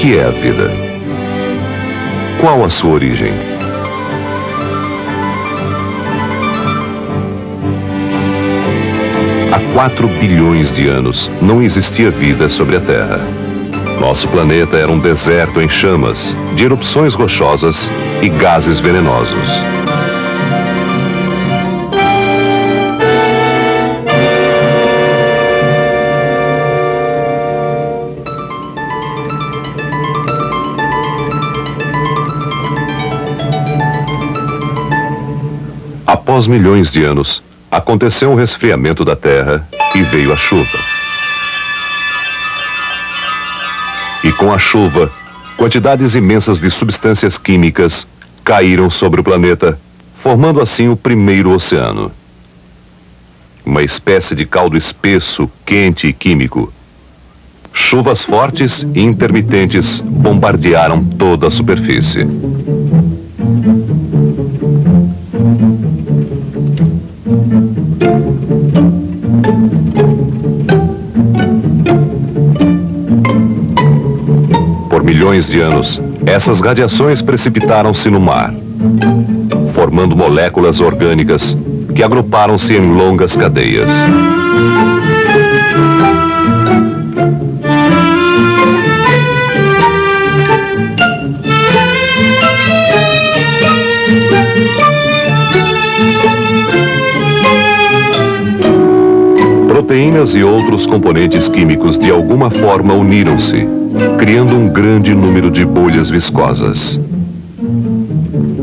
que é a vida? Qual a sua origem? Há 4 bilhões de anos não existia vida sobre a Terra. Nosso planeta era um deserto em chamas, de erupções rochosas e gases venenosos. Após milhões de anos, aconteceu um resfriamento da Terra e veio a chuva. E com a chuva, quantidades imensas de substâncias químicas caíram sobre o planeta, formando assim o primeiro oceano. Uma espécie de caldo espesso, quente e químico. Chuvas fortes e intermitentes bombardearam toda a superfície. Por milhões de anos, essas radiações precipitaram-se no mar, formando moléculas orgânicas que agruparam-se em longas cadeias. Proteínas e outros componentes químicos de alguma forma uniram-se, criando um grande número de bolhas viscosas.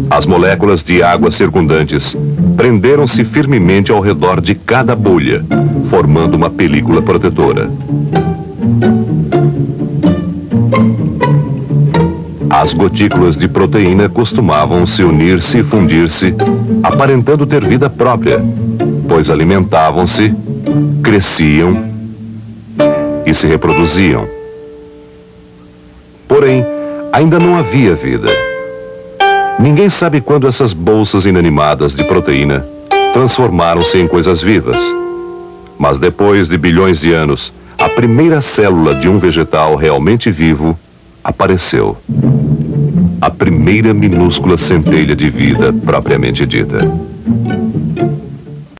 As moléculas de água circundantes prenderam-se firmemente ao redor de cada bolha, formando uma película protetora. As gotículas de proteína costumavam se unir-se e fundir-se, aparentando ter vida própria, pois alimentavam-se cresciam e se reproduziam. Porém, ainda não havia vida. Ninguém sabe quando essas bolsas inanimadas de proteína transformaram-se em coisas vivas. Mas depois de bilhões de anos, a primeira célula de um vegetal realmente vivo apareceu. A primeira minúscula centelha de vida propriamente dita.